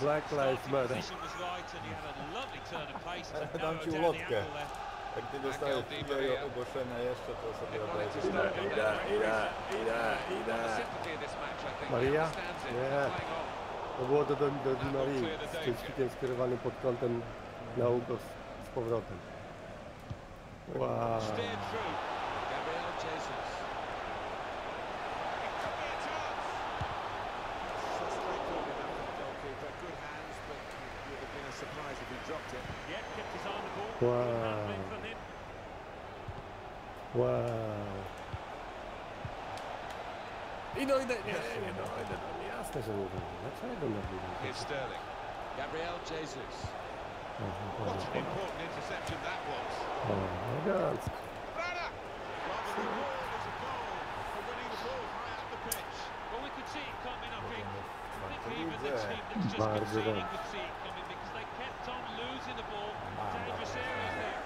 Black Lives Matter. Position was right and he had a lovely turn of pace to Dam narrow ci down the ulotkę. angle there. Jak ty dostajesz chwilę ogłoszenia jeszcze, to sobie obejrzysz. Idę, idę, idę, idę, idę. Maria? Nie. To było do, do, do Di Marii z tym świtem skierowanym pod kątem na ukos z powrotem. Wow. Steered through. Gabriel Jesus. It could be a chance. So straightforward enough for the goalkeeper. Good hands, but it would have been a surprise if he dropped it. Yeah, kept his eye on the ball. Wow. Good handling from him. Wow. I no idę, nie, nie, no idę, no jasne, że nie wiem. Dlaczego na Here's Sterling. Gabriel Jesus. górę? What an important interception that was. O, elegancko. Brada! Rather than wall, there's a goal for winning the ball high up the pitch. Well, we could see it coming, I think. I think Czwartej even the lidze. team that's just Bardzo conceding dobrze. could see it coming because they kept on losing the ball. Mama. Dangerous areas there.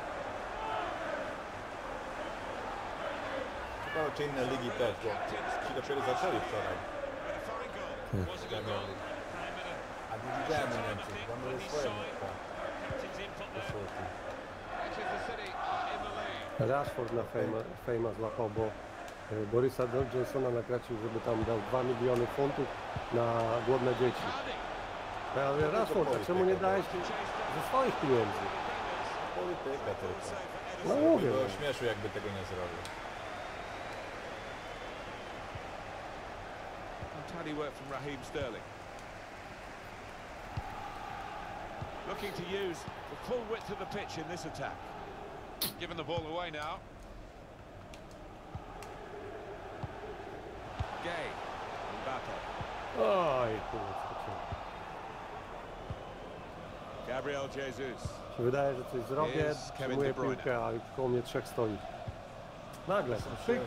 Ciekawe czy inne ligi też, bo ci dopiero zaczęli wczoraj. But a fine goal. Was a good Premier goal. League. Came at a A nie widziałem time, I Niemców, think, bo when były his swoje side, mecze. captain's input there. Koszulki. Manchester City are in the lead. Rashford na fejma, fejma złapał, bo e, Borysa Johnsona nakracił, żeby tam dał 2 miliony funtów na głodne dzieci. Cardi. Ja mówię, Rashford, a czemu nie dałeś ze swoich pieniędzy? Polityka tylko. No mówię. By było śmieszu jakby tego nie zrobił. Tidy work from Raheem Sterling. Looking to use the full width of the pitch in this attack. Giving the ball away now. Gueye. Mbappe. Oj, kurwa, skoczyłem. Gabriel Jesus. się wydaje, że coś zrobię, Jest Kevin przyjmuję De Bruyne. piłkę, a koło mnie trzech stoi. Nagle, Są szyk, silni.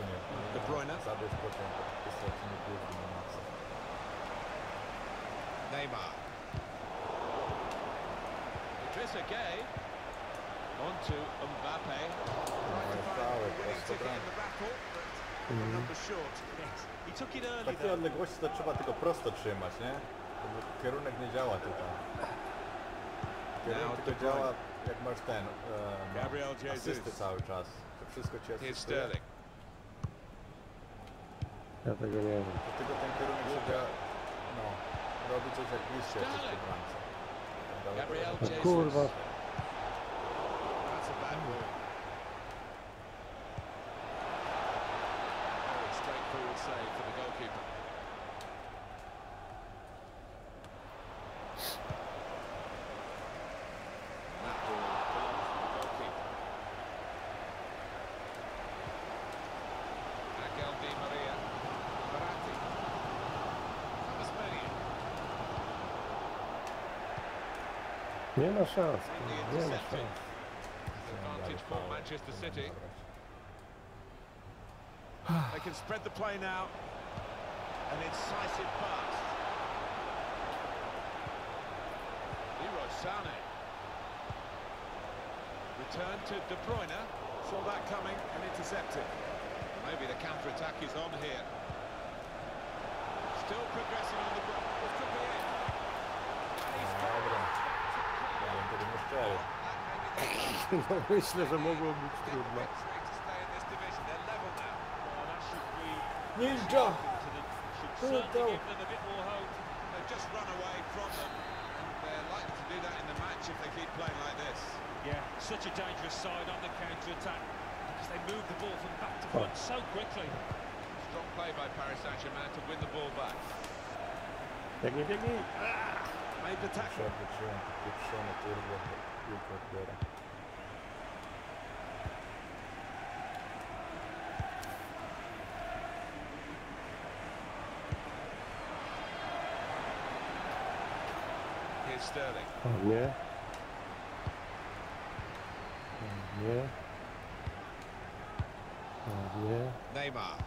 De Bruyne. Neymar. Idrissa Gueye. On to Mbappe. Cały Willing prosto to get in bramkę. the battle, but the numbers short. Yes, he took it early W takiej though. odległości to trzeba tylko prosto trzymać, nie? Bo Kierunek nie działa tutaj. Now Kierunek De tylko Bruyne. działa jak masz ten, e, no, Gabriel Jesus. asysty cały czas. To wszystko ci Here's asystuje. Sterling. ja tego nie wiem. To tylko ten kierunek sobie, no, robi coś jak bliższe jesteś przy bramce. Tak No kurwa, That's a bad ball. Very straightforward save for the goalkeeper. That ball belongs to the goalkeeper. Angel Di Maria. Verratti. Thomas Meunier. Nie ma szans, nie ma szans. Advantage for Manchester City. They can spread the play now. An incisive pass. Leroy Sané. Return to De Bruyne. Saw that coming and intercepted. Maybe the counter-attack is on here. Still progressing on the ball. This could be it. And he's got Dobra. Ja bym tego nie szczerze. that maybe the No myślę, że mogło być trudno. victory to stay in this division. They're level now. Well, that Ninja! to them. Should Good certainly goal. give them a bit more hope. They've just run away from them. And they're likely to do that in the match if they keep playing like this. Yeah, such a dangerous side on the counter-attack because they move the ball from back to front so quickly. Strong play by Paris Saint-Germain to win the ball back. Biegnij, biegnij! Ah! Made the tackle. Przewróciłem to pieprzone turbo, to piłkę odbiera. Here's Sterling. Ładnie. Ładnie. Ładnie. Neymar.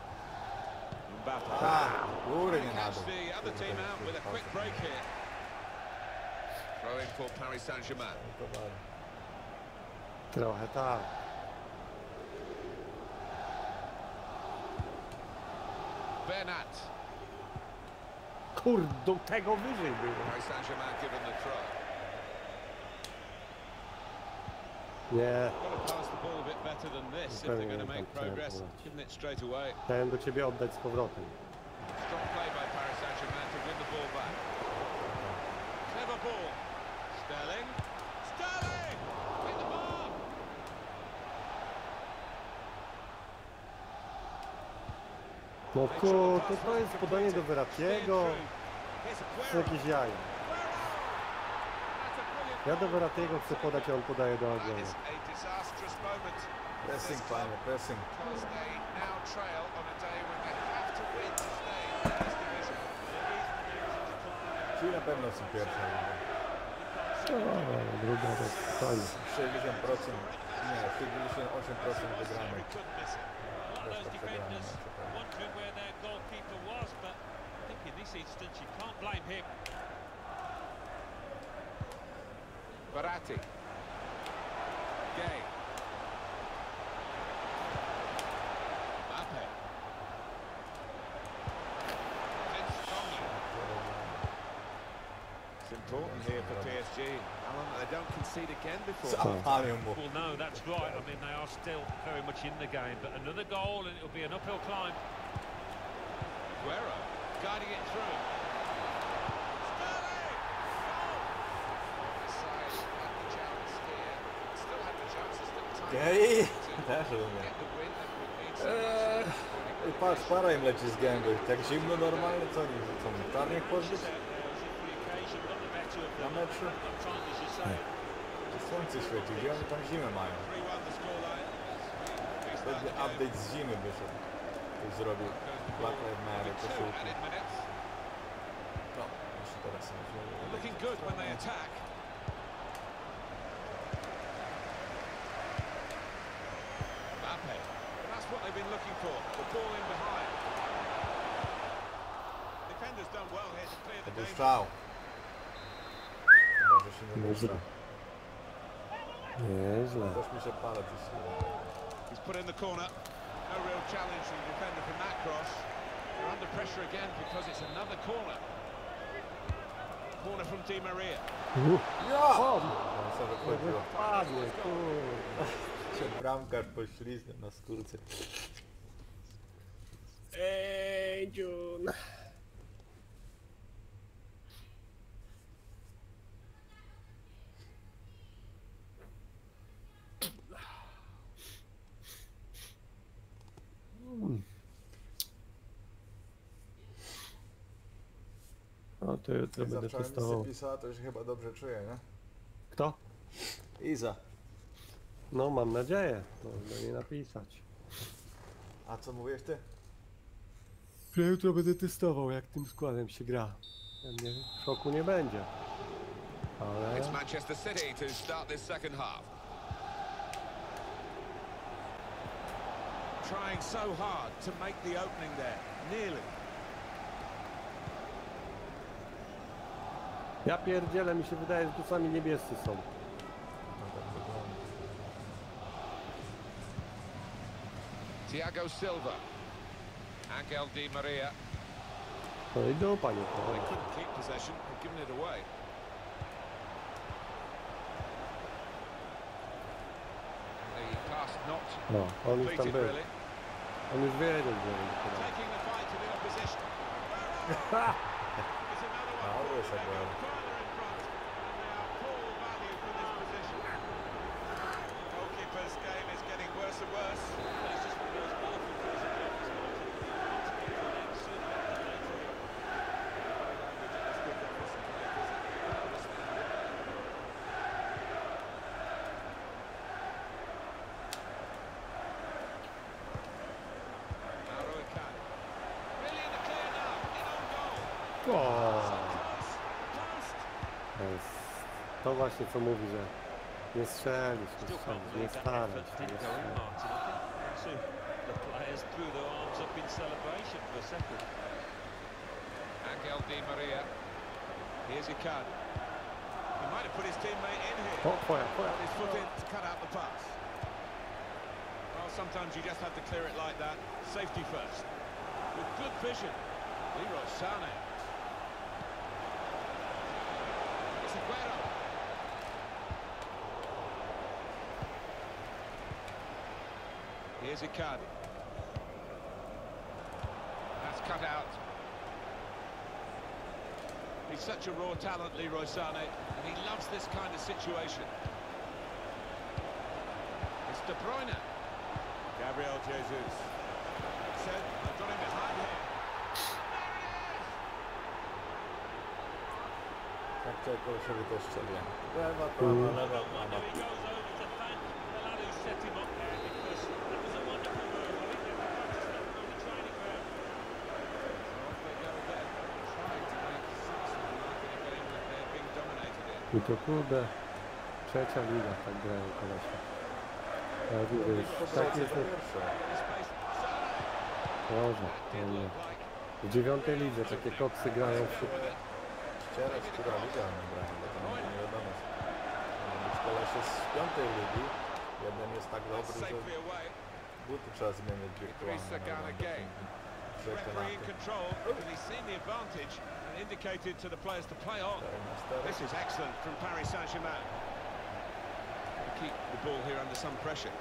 Mbappe. A, góry nie Catch the other team out with a quick break here. Throwing for Paris Saint-Germain. Trochę tak. Bernat. Kurde, tego wyżej było. Paris Saint-Germain given the throw. Nie, Got to pass the ball a bit better than this if they're going to make progress. Giving it straight away. chciałem do ciebie oddać z powrotem. Strong play by Paris Saint-Germain to win the ball back. Clever ball. Sterling. Sterling! Hit the bar! No kurde, to jest podanie do Veratiego. Here's To Aguero. jakieś jaja. That's a brilliant Ja do Veratiego chcę podać, a on podaje do That Aguero. is a disastrous moment. Pressing, panie, pressing. Because they now trail on a day when they have to win to stay in this division. Czyli na pewno są pierwsze. Druga to fajnie. 60%, nie, 78% wygranych. He couldn't miss it. A lot of those defenders wondering where their goalkeeper was, but I think in this instance you can't blame him. Verratti. Gueye. Mbappe. Defends strongly. It's important here for PSG. Alan, they don't concede again before. Zapalił. Well, no, that's right. I mean, they are still very much in the game, but another goal and it'll be an uphill climb. Aguero guiding it through. Side had the chance here. Still had the chances still time Gej! to Też umie. patrz, para im leci z gęby. Tak zimno normalnie, co oni, co mi, czarnych pozbyć? Na meczu? Czy słońce świeci, gdzie oni tam zimę mają? 3-1 the scoreline. Pewnie update z zimy wyszedł. Ktoś zrobił Black Lives Matter, koszulki. No, jeszcze teraz są Looking good when they attack. Mbappe. That's what they've been looking for. The ball in behind. Defenders done well here to clear the danger. Strzał. Chyba, że się nie Nieźle. Też mi się palec. He's put in the corner. No real challenge to the defender from that cross. They're under pressure again because it's another corner. Corner from Di Maria. Ja! O, On sobie chodziło. padnie, kurde. Się bramkarz poślizgnął na skórce. Ej, Jun. To jutro będę testował. pisała, to się chyba dobrze czuję, nie? Kto? Iza. No, mam nadzieję. Można nie napisać. A co mówiłeś ty? Ja jutro będę testował, jak tym składem się gra. Pewnie szoku nie będzie. Ale... It's Manchester City to start this second half. Trying so hard to make the opening there. Nearly. Ja pierdzielę, mi się wydaje, że tu sami niebiescy są. Thiago Silva. Angel Di Maria. No i dupa nie They to. couldn't keep possession. They've given it away. The pass not No, on już tam był. On już wiedział, gdzie będzie. Taking the fight to the opposition. Another one. No, jest They to właśnie co mówi, że nie strzelisz, nie Still can't strzelisz, nie believe starasz effort się. didn't nie go in, strzelasz. I think also the players threw their arms up in celebration for a second. Angel Di Maria. Here's Icardi. He might have put his teammate in here. O, twoja, twoja. His foot in to cut out the pass. Well, sometimes you just have to clear it like that. Safety first. With good vision. Leroy Sané. Aguero. Here's Icardi. That's cut out. He's such a raw talent, Leroy Sane, and he loves this kind of situation. It's De Bruyne. Gabriel Jesus. Said, I've got him behind here. Tak Czajkowszowi też strzeliłem. Lewa, Mm. prawa, lewa, I to kurde, trzecia liga tak grają kolesie. Ale już tak jest, Sane. Boże, to did nie. W dziewiątej lidze takie koksy grają w with it. Ścierać, która liga nie grają, bo to nie wiadomo. Kolesie z piątej ligi. Jeden jest tak dobry, że buty trzeba zmieniać wirtualnie. Idrissa Gana no, Gueye. Rzekę na Referee in tym. control, and he's seen the advantage and indicated to the players to play on. Cztery na cztery. This is excellent from Paris Saint-Germain. Keep the ball here under some pressure.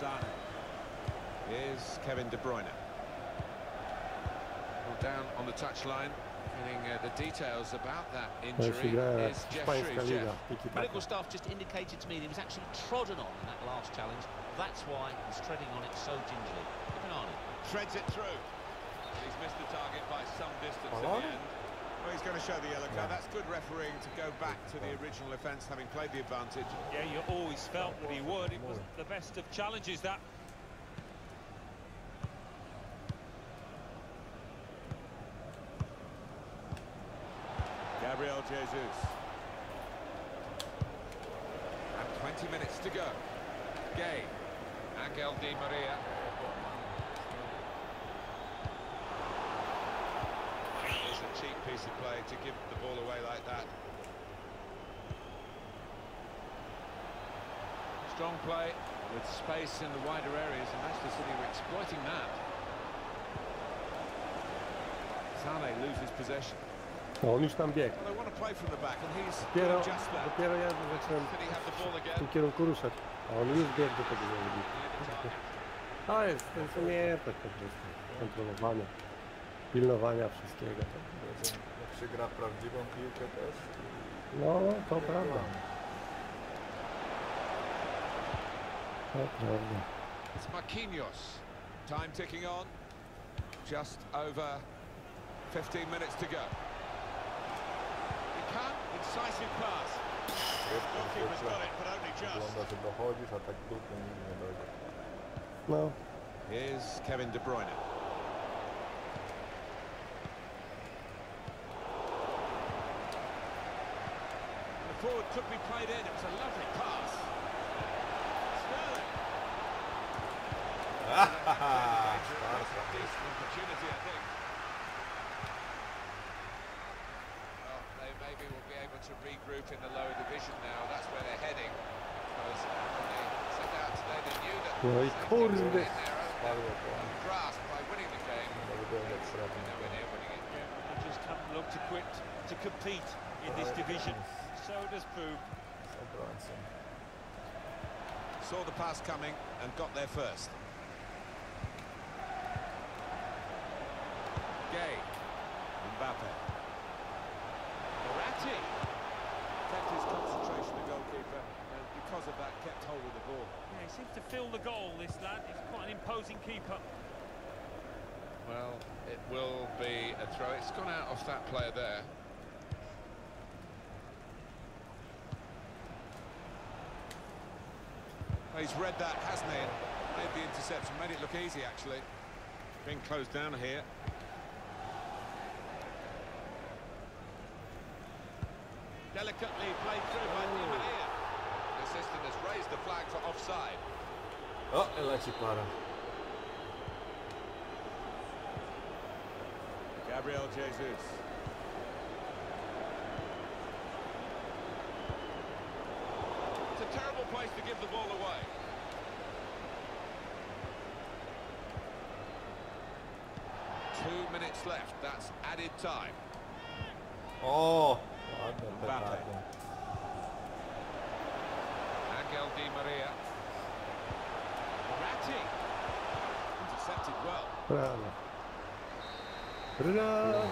Sane. Here's Kevin De Bruyne. Well, down on the touchline, getting uh, the details about that injury is Geoff hiszpańska Shreeves. Jeff. Medical staff just indicated to me that he was actually trodden on in that last challenge. That's why he's treading on it so gingerly. Keep an eye on it. Threads it through. He's missed the target by some distance Hello? at the end. Well, he's going to show the yellow card. Yeah. That's good refereeing to go back to the original offence, having played the advantage. Yeah, you always felt that he would. It was the best of challenges, that. Gabriel Jesus. And 20 minutes to go. Gueye. Angel Di Maria. It's a cheap piece of play to give the ball away like that. Strong play with space in the wider areas, and Manchester City were exploiting that. Sane loses possession. No, on już tam biegł. They want to play from the back, and he's Dopiero, doing dopiero ja zacząłem he have the ball w again? tym kierunku ruszać, a on już biegł do tego zawodnika. To jest, to jest umiejętność po prostu, kontrolowania, pilnowania wszystkiego. Wiecie, Jak się gra prawdziwą piłkę też. No, to prawda, to prawda. It's Marquinhos. Time ticking on. Just over 15 minutes to go. Ikan, incisive pass. Goalkeeper's got it, but only just. Wygląda, że dochodzisz, a tak dupy nie dojdzie. No, Here's Kevin De Bruyne. Forward could be played in. It was a lovely pass. Sterling. Decent opportunity, I think. Well, they maybe will be able to regroup in the lower division now. That's where they're heading. Because when they set out today, they knew that No i safety was kurde. their own grasp by winning the game. Może było jak średnio. Nowhere near winning it. They just haven't looked equipped to compete in this division. So does prove. Z obrońcą. Saw the pass coming and got there first. Gueye. Mbappe. Moratti. Kept his concentration, the goalkeeper, and because of that, kept hold of the ball. Yeah, he seems to fill the goal, this lad. He's quite an imposing keeper. Well, it will be a throw. It's gone out off that player there. He's read that, hasn't he? Made the interception, made it look easy, actually. Being closed down here. Delicately played through by Di Maria. The assistant has raised the flag for offside. O, leci para. Gabriel Jesus. tries to give the ball away. Two minutes left. That's added time. Oh, Mbappe. Angel Di Maria. Ratti. Intercepted well. Bravo. Bravo.